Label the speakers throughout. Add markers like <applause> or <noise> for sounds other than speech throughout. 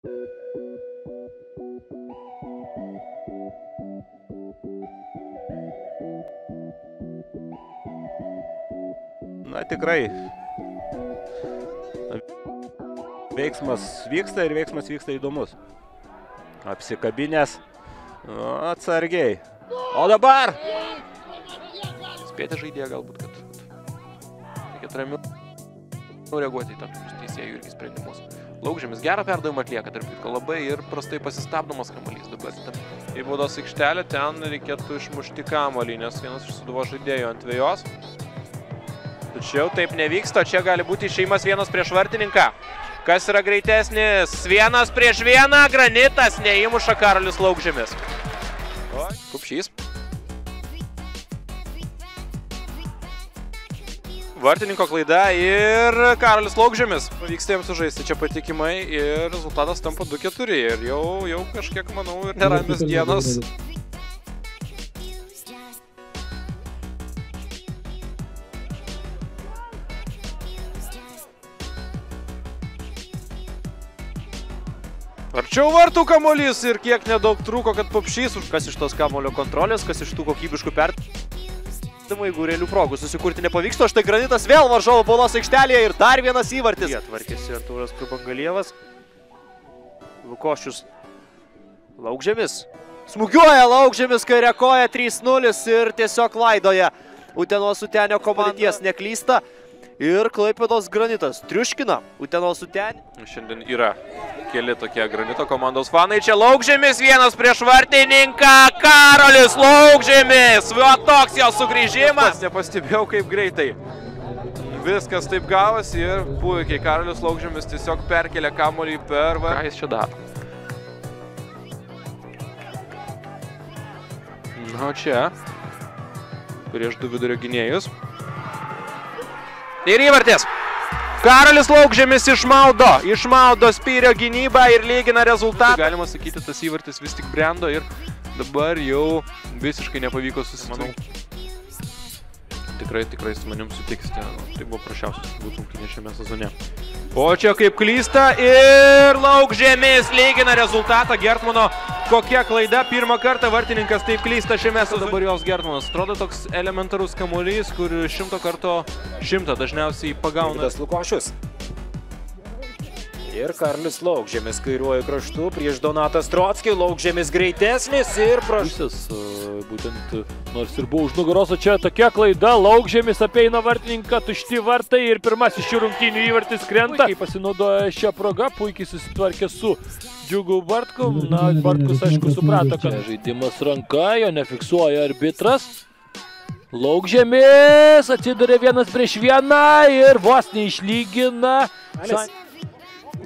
Speaker 1: Na tikrai. Veiksmas vyksta ir veiksmas vyksta įdomus. Apsikabinės. Atsargiai. O dabar.
Speaker 2: Spėti žaidėją galbūt, kad reikėtų ramiau reaguoti į tam tikrus teisėjų irgi sprendimus. Laukžėmis gerą perdavimą atlieka, tarp kitko labai ir prastai pasistabdomas kamuolys dabar. Į baudos aikštelę ten reikėtų išmušti kamuolį, nes vienas iš suduvo žaidėjų ant vėjos. Tačiau taip nevyksta, čia gali būti išeimas vienas prieš vartininką. Kas yra greitesnis? Vienas prieš vieną, granitas neįmuša Karolis Laukžėmis. Kupšys. Vartininko klaida ir Karolis Laukžėmis. Pavyksta jiems sužaisti čia patikimai ir rezultatas tampa 2-4. Ir jau, jau kažkiek, manau, ir neramis dienos. Arčiau vartų kamuolys ir kiek nedaug trūko, kad papšys. Kas iš tos kamulio kontrolės, kas iš tų kokybiškų perdavimų, jeigu realių progų susikurti nepavyksta. Štai granitas vėl varžovo baudos aikštelėje ir dar vienas įvartis. Jie tvarkėsi Artūras Krubangalievas. Lukošius Laukžėmis. Smūgiuoja Laukžėmis, kairė koja 3-0 ir tiesiog laidoja. Utenos Utenio komandies neklysta. Ir Klaipėdos granitas triuškina Utenos Utenį. Šiandien yra keli tokie granito komandos fanai. Čia Laukžėmis vienas prieš vartininką. Karolis Laukžėmis. Va toks jo sugrįžimas. Nepastebėjau kaip greitai. Viskas taip gavosi ir puikiai Karolis Laukžėmis tiesiog perkelia kamolį per va. Ką jis čia daro? Na, čia. Prieš du vidurio gynėjus. Ir įvartis. Karolis Laukžėmis išmaudo, išmaudo spyrio gynybą ir lygina rezultatą. Galima sakyti, tas įvartis vis tik brendo ir dabar jau visiškai nepavyko susimanau. Tikrai, tikrai su manim sutiksite. Tai buvo prašiausias turbūt rungtynės šiame sezone. O čia kaip klysta ir Laukžėmis lygina rezultatą Gertmano. Kokia klaida, pirmą kartą vartininkas taip klysta šiame sezone. Dabar jos Gertmanas. Atrodo toks elementarus kamuolys, kur šimto karto šimtą dažniausiai pagauna.
Speaker 3: Vidas Lukošius. Ir Karlis Laukžėmis kairiuoju kraštu prieš Donatą Strotskį. Laukžėmis greitesnis ir praš...
Speaker 4: pusės, e, būtent e, nors ir buvo už nugaros, o čia tokia klaida, laukžėmis apeina vartininką, tušti vartai ir pirmasis šių rungtynių įvartis krenta. Puikiai pasinaudoja šią progą, puikiai susitvarkė su Džiugu Bartkum. Na, Bartkus aišku suprato, kad žaidimas ranka, jo nefiksuoja arbitras. Laukžėmis atsiduria vienas prieš vieną ir vos neišlygina.
Speaker 3: Alis.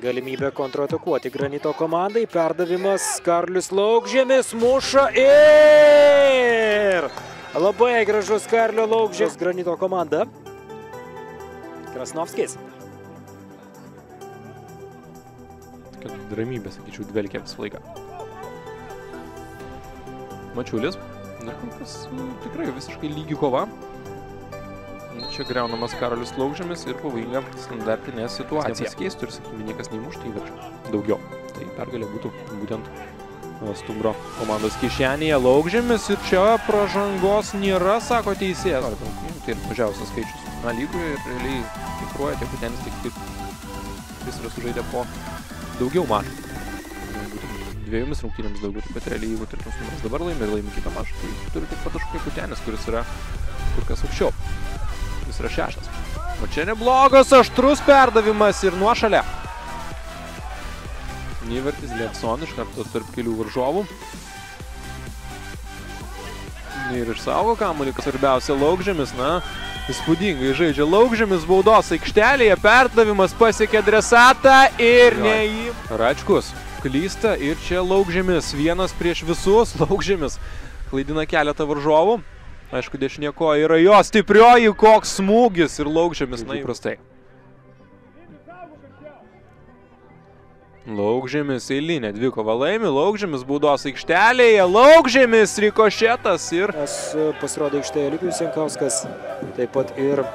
Speaker 3: Galimybė kontratakuoti granito komandai. Perdavimas Karlius Laukžėmis muša ir labai gražus Karlio Laukžės granito komanda. Krasnovskis.
Speaker 2: Kad ramybė, sakyčiau, dvelkia visą laiką. Mačiulis. Na, kol kas tikrai visiškai lygi kova. Čia greunamas Karolis Laukžėmis ir pavojinga standartinė situacija. Pasikeistų ir, sakykime, niekas neįmuštų įvarčių. Daugiau. Tai pergalė būtų būtent e, Stumbro komandos kišenėje Laukžėmis ir čia pražangos nėra, sako teisėjas. Tai ir mažiausias skaičius. Na, lygoje ir realiai tikruoja tiek Utenis, tiek tik jis yra sužaidę po daugiau. Būtent dviejomis rungtynėmis daugiau, taip pat realiai jeigu tarkim Stumbras dabar laimi ir laimi kitą mačą, tai turi tik patašų kaip Utenis, kuris yra kur kas aukščiau. Jis yra šeštas. O čia neblogas aštrus perdavimas ir nuošalė. Nyvertis Lietson iš karto tarp kelių varžovų. Ir išsaugo kamuolį, kas svarbiausia, laukžėmis, na, įspūdingai žaidžia laukžėmis baudos aikštelėje, perdavimas pasiekė adresatą ir neį. Račkus klysta ir čia laukžėmis, vienas prieš visus, <laughs> laukžėmis klaidina keletą varžovų. Aišku, dešinė koja yra jo stiprioji, koks smūgis ir laukžėmis, na įprastai. Laukžėmis eilinė dvikova laimi, laukžėmis baudos aikštelėje, laukžėmis rikošetas ir...
Speaker 3: Nes pasirodė aikštėje Lipius Jankauskas, taip pat ir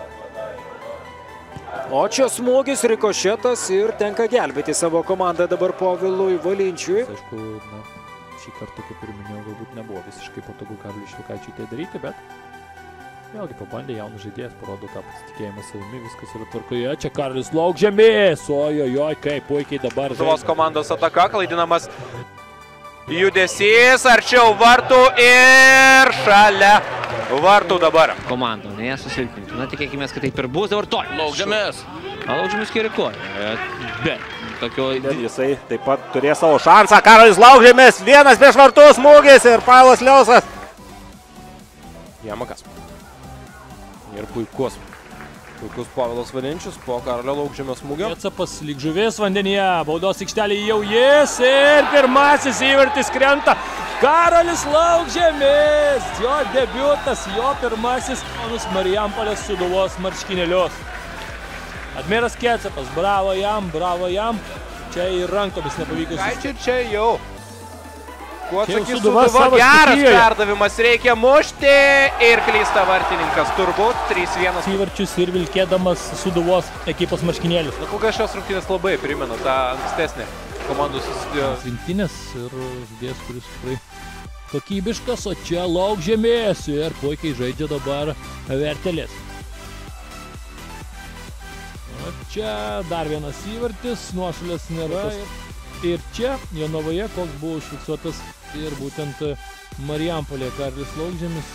Speaker 3: O čia smūgis, rikošetas ir tenka gelbėti savo komandą dabar Povilui Valinčiui.
Speaker 4: Aišku, na, šį kartą, kaip ir minėjau, galbūt nebuvo visiškai patogu Karliui Švilkaičiui tai daryti, bet vėlgi pabandė jaunas žaidėjas, parodo tą pasitikėjimą savimi, viskas yra tvarkoje. Čia Karlis Laukžemės, ojojoj, kaip puikiai dabar. Žaidžia.
Speaker 2: komandos ataka, klaidinamas judesys, arčiau vartų ir šalia vartų dabar.
Speaker 5: komandų, nesusilpninti. Na, tikėkime, kad taip ir bus. Dabar to.
Speaker 1: Laukžemis.
Speaker 5: Laukžemis kirikoja. Bet tokio...
Speaker 1: Jisai taip pat turės savo šansą. Karolis Laukžemis, vienas prieš vartus smūgis ir Pavlas Liausas.
Speaker 2: Jamakas. Ir puikus. Puikus Pavilas Valinčius po Karolio Laukžemio smūgio.
Speaker 4: Pėtsapas lyg žuvis vandenyje, baudos aikštelėje jau jis ir pirmasis įvartis krenta. Karolis Laukžemis, jo debiutas, jo pirmasis. Ponus Marijampolės suduvos marškinėlius. Admiras Ketsapas, bravo jam, bravo jam. Čia ir rankomis nepavyko
Speaker 2: Kaičiai čia jau. Kuo atsakys
Speaker 4: Sūduva? savo
Speaker 2: Geras
Speaker 4: stichijoje.
Speaker 2: perdavimas, reikia mušti ir klysta vartininkas. Turbūt 3-1.
Speaker 4: įvarčius ir vilkėdamas suduvos ekipos marškinėlius.
Speaker 2: Na, kol kas šios rungtynės labai primena tą ankstesnį komandų susidėjo.
Speaker 4: rinktinės ir žaidėjas, kuris tikrai kokybiškas, o čia lauk žemės ir puikiai žaidžia dabar vertelės. Čia dar vienas įvartis, nuošalės nėra. Ir, ir čia Jonavoje, koks buvo užfiksuotas ir būtent Marijampolė Karlis Laukžėmis.